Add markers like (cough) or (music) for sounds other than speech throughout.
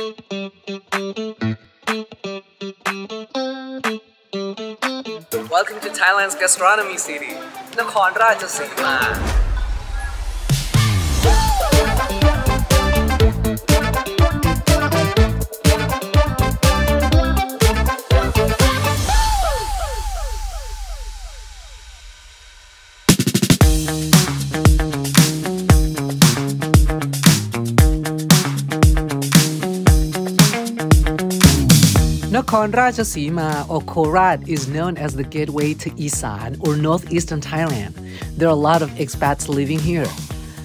Welcome to Thailand's gastronomy city, Nakhon Ratchasima. Nakhon Ratchasima or Korat is known as the gateway to Isan or northeastern Thailand. There are a lot of expats living here.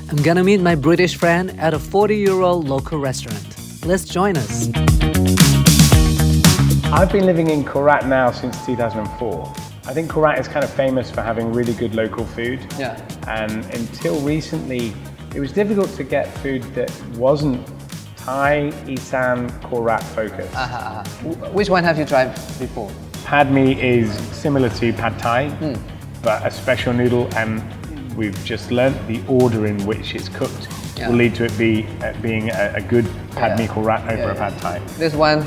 I'm gonna meet my British friend at a 40 year old local restaurant. Let's join us. I've been living in Korat now since 2004. I think Korat is kind of famous for having really good local food. Yeah. And until recently, it was difficult to get food that wasn't Thai, Isan, Korat focus. Uh-huh, uh-huh. Which one have you tried before? Pad mi is similar to pad thai, but a special noodle, and we've just learnt the order in which it's cooked Yeah. will lead to it be uh, being a, a good pad Yeah. Korat over Yeah, a pad thai. This one,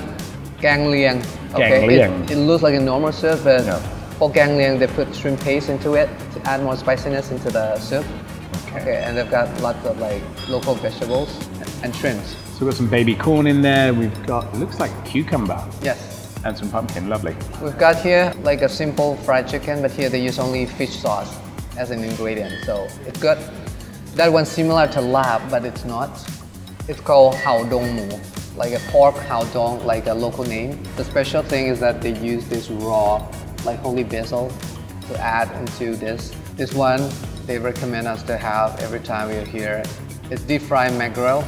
gang liang. Gang it- liang. It, looks like a normal soup, but Yeah. for gang liang, they put shrimp paste into it to add more spiciness into the soup. Okay. Okay, and they've got lots of like local vegetables and shrimps. So we've got some baby corn in there. We've got it looks like cucumber Yes. and some pumpkin. Lovely. We've got here like a simple fried chicken, but here they use only fish sauce as an ingredient, so it's good. That one's similar to lab, but it's not. It's called hao dong mu, like a pork hao dong, like a local name. The special thing is that they use this raw, like holy basil, to add into this. This one they recommend us to have every time we're here. It's deep fried mackerel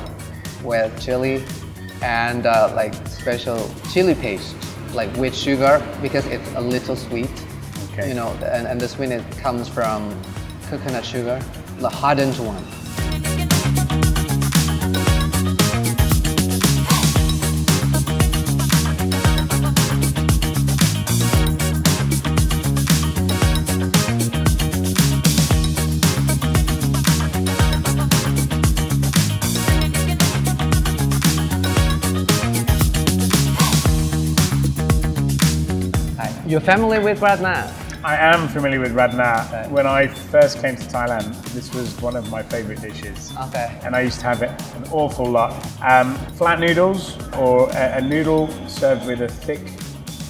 with chili and uh, like special chili paste, like with sugar because it's a little sweet. Okay. You know, and, and the sweetness comes from coconut sugar, the hardened one. Hi. You're familiar with Radna? I am familiar with radna. When I first came to Thailand, this was one of my favorite dishes. Okay. And I used to have it an awful lot. Um, flat noodles or a, a noodle served with a thick,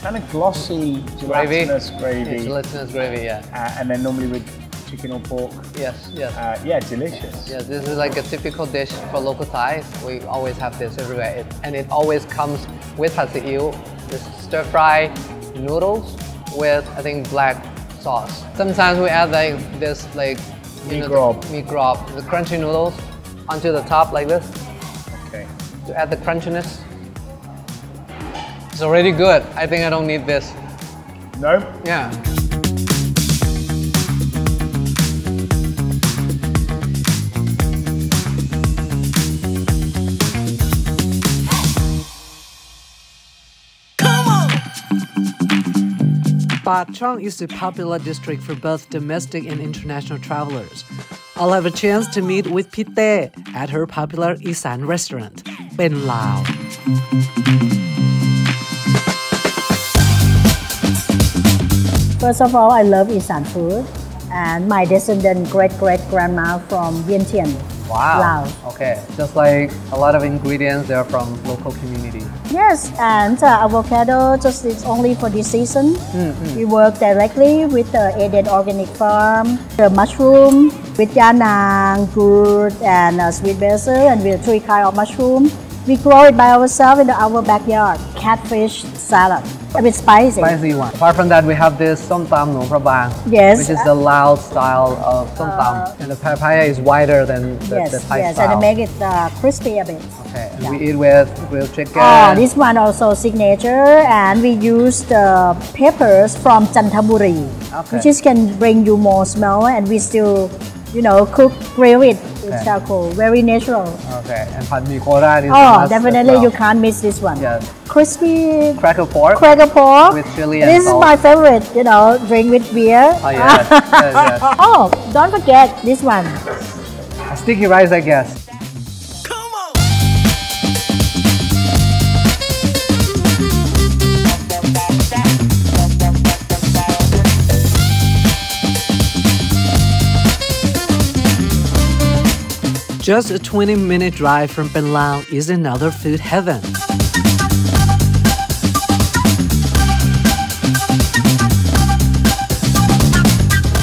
kind of glossy, Gravy? gelatinous gravy. Yeah, gelatinous gravy, yeah. uh, and then normally with chicken or pork. Yes, yes. Uh, yeah, delicious. Yeah, this is like a typical dish for local Thais. We always have this everywhere, it, and it always comes with pad see ew, this stir fry noodles with I think black sauce. Sometimes we add like this like you know, grob. the, the crunchy noodles onto the top like this Okay. to add the crunchiness. It's already good. I think I don't need this. No? Yeah. Pak Chong is a popular district for both domestic and international travelers. I'll have a chance to meet with Pite at her popular Isan restaurant, Penlao. First of all, I love Isan food, and my descendant great great grandma from Vientiane, Wow. Laos. Okay. Just like a lot of ingredients, they're from local community. Yes, and uh, avocado just is only for this season. Mm, We work directly with the Eden Organic Farm, the mushroom with yanang, gourd, and uh, sweet basil, and we have three kind of mushroom. We grow it by ourselves in our backyard. Catfish salad, a bit spicy. Spicy one. Apart from that, we have this som tam Luang Prabang. Yes. Which is the Lao style of som tam. and the papaya is wider than the, yes, the Thai yes, style. and make it uh, crispy a bit. okay. Yeah. we eat with grilled chicken. Ah, this one also signature, and we use the peppers from Chantaburi, Okay. which is can bring you more smell, and we still, you know, cook grill it with Okay. charcoal, very natural. Okay. And pad mi is Oh, definitely well. you can't miss this one. Yes. Crispy Cracker pork. cracker pork. With chili and This is my favorite. You know, drink with beer. Oh yes. yes, yes. (laughs) oh, don't forget this one. Sticky rice, I guess. Just a 20 minute drive from Penlao is another food heaven.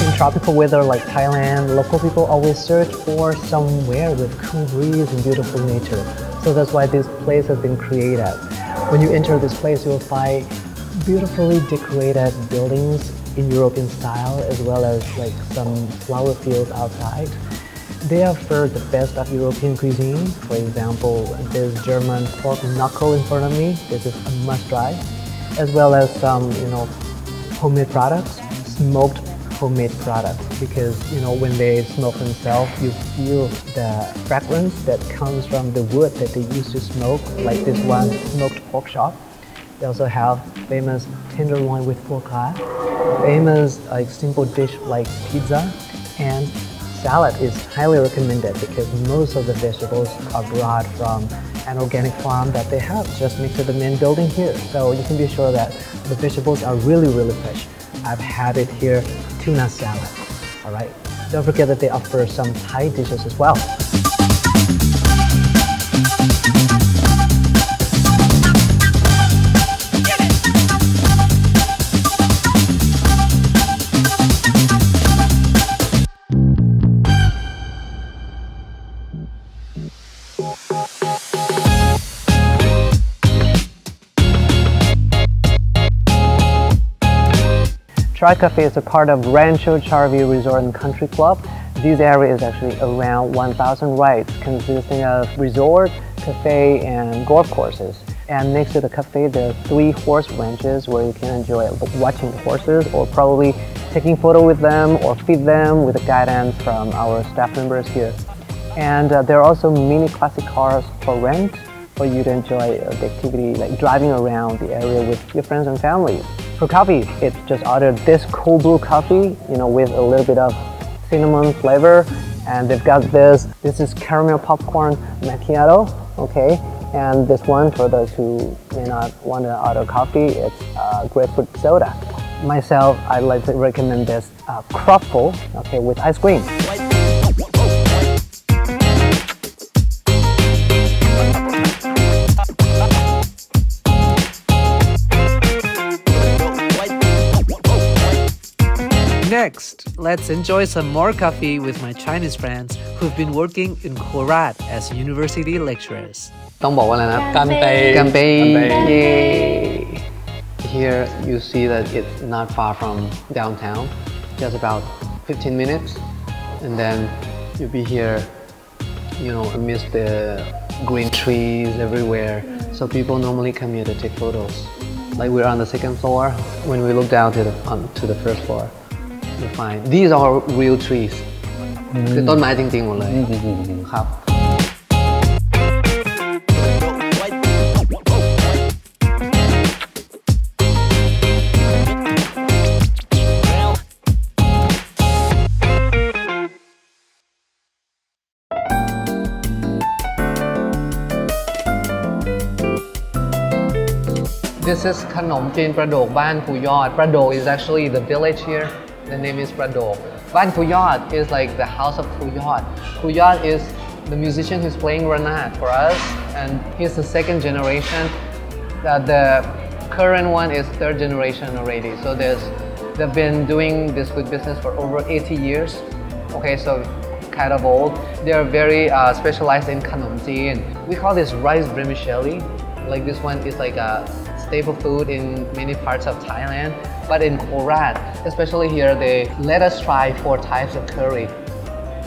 In tropical weather like Thailand, local people always search for somewhere with cool breeze and beautiful nature. So that's why this place has been created. When you enter this place, you'll find beautifully decorated buildings in European style as well as like some flower fields outside. They offer the best of European cuisine. For example, there's German pork knuckle in front of me. This is a must try. As well as some, you know, homemade products, smoked homemade products because you know when they smoke themselves you feel the fragrance that comes from the wood that they used to smoke like this one smoked pork chop they also have famous tenderloin with foie gras famous like simple dish like pizza and salad is highly recommended because most of the vegetables are brought from an organic farm that they have just next to the main building here so you can be sure that the vegetables are really really fresh I've had it here, tuna salad. All right. Don't forget that they offer some Thai dishes as well. Trot Cafe is a part of Rancho Charnvee Resort and Country Club. This area is actually around 1,000 rides consisting of resort, cafe, and golf courses. And next to the cafe, there are three horse ranches where you can enjoy watching the horses or probably taking photo with them or feed them with the guidance from our staff members here. And uh, there are also mini classic cars for rent for you to enjoy uh, the activity like driving around the area with your friends and family. For coffee, it's just ordered this cold brew coffee, you know, with a little bit of cinnamon flavor. And they've got this, this is caramel popcorn macchiato, okay? And this one, for those who may not want to order coffee, it's uh, grapefruit soda. Myself, I'd like to recommend this uh, croffle, okay, with ice cream. Next, let's enjoy some more coffee with my Chinese friends who've been working in Korat as university lecturers. ต้องบอกว่าอะไรนะ กันเต กันเต กันเต Yay. Here you see that it's not far from downtown, just about 15 minutes, and then you'll be here, you know, amidst the green trees everywhere. So people normally come here to take photos. Like we're on the second floor. When we look down to the on, to the first floor, you find these are real trees. คือต้นไม้จริงๆหมดเลยครับ This is ขนมจีนประโดกบ้านภูยอด ประโดก is actually the village here. The name is Pradok. Van Kuyat is like the house of Kru Yod. Kuyat is the musician who's playing ranat for us, and he's the second generation. Uh, the current one is third generation already. So there's they've been doing this food business for over 80 years. Okay, so kind of old. They are very uh, specialized in kanom jin, we call this rice vermicelli. Like this one is like a staple food in many parts of Thailand, but in Korat, especially here, they let us try four types of curry.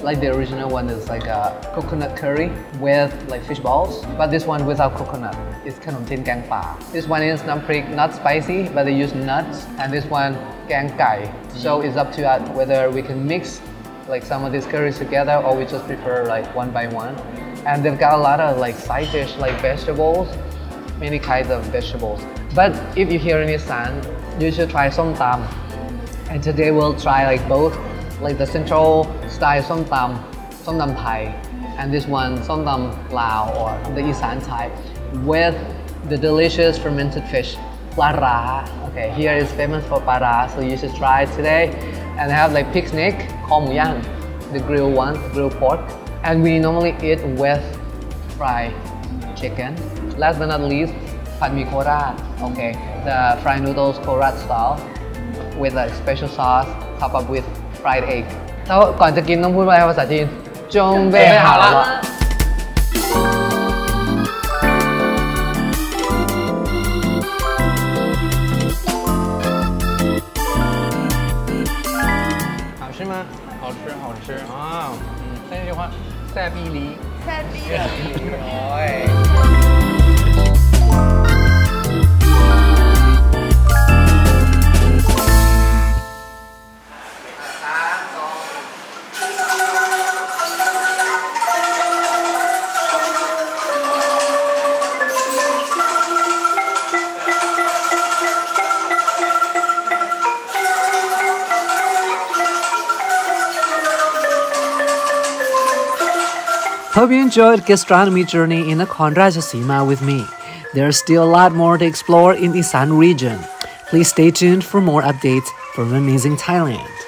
Like the original one is like a coconut curry with like fish balls, but this one without coconut. It's kanom jin gang pa. This one is namprik, not spicy, but they use nuts, and this one gang kai. So mm-hmm. it's up to us whether we can mix like some of these curries together or we just prefer like one by one. And they've got a lot of like side dish like vegetables, many kinds of vegetables. But if you're here in Isan, you should try som tam. And today we'll try like both, like the central style som tam, som tam Thai, and this one som tam Lao or the Isan type with the delicious fermented fish, para. Okay, here is famous for para, so you should try it today. And they have like pig's neck, kho yang, the grilled one, grilled pork, and we normally eat with fried chicken. Last but not least, pad mi korat. Okay, the fried noodles korat style with a special sauce top up with fried egg. แล้วก่อนจะกินต้องพูดว่าอะไรภาษาจีนจงเบ้หาละ 好吃吗？好吃，好吃啊！嗯，那句话，赛必离。赛必离。哎。 Hope you enjoyed gastronomy journey in Nakhon Ratchasima with me. There's still a lot more to explore in the Isan region. Please stay tuned for more updates from amazing Thailand.